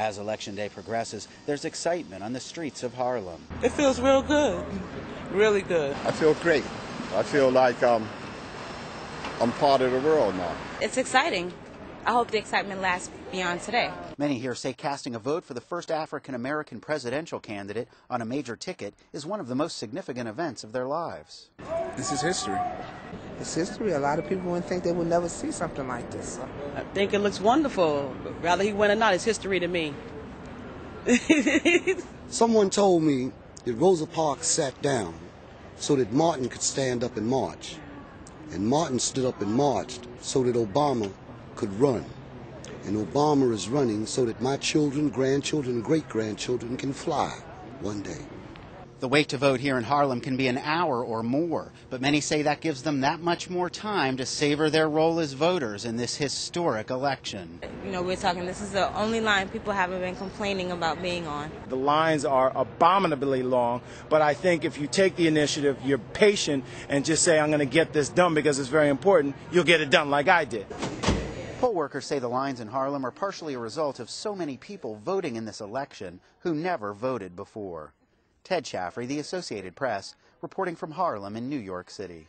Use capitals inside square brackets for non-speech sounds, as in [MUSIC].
As Election Day progresses, there's excitement on the streets of Harlem. It feels real good, really good. I feel great. I feel like um, I'm part of the world now. It's exciting. I hope the excitement lasts beyond today. Many here say casting a vote for the first African American presidential candidate on a major ticket is one of the most significant events of their lives. This is history. It's history. A lot of people wouldn't think they would never see something like this. So. I think it looks wonderful. Rather he win or not, it's history to me. [LAUGHS] Someone told me that Rosa Parks sat down so that Martin could stand up and march. And Martin stood up and marched so that Obama could run. And Obama is running so that my children, grandchildren, great grandchildren can fly one day. The wait to vote here in Harlem can be an hour or more, but many say that gives them that much more time to savor their role as voters in this historic election. You know, we're talking, this is the only line people haven't been complaining about being on. The lines are abominably long, but I think if you take the initiative, you're patient, and just say, I'm going to get this done because it's very important, you'll get it done like I did. Poll workers say the lines in Harlem are partially a result of so many people voting in this election who never voted before. Ted Shaffrey, The Associated Press, reporting from Harlem in New York City.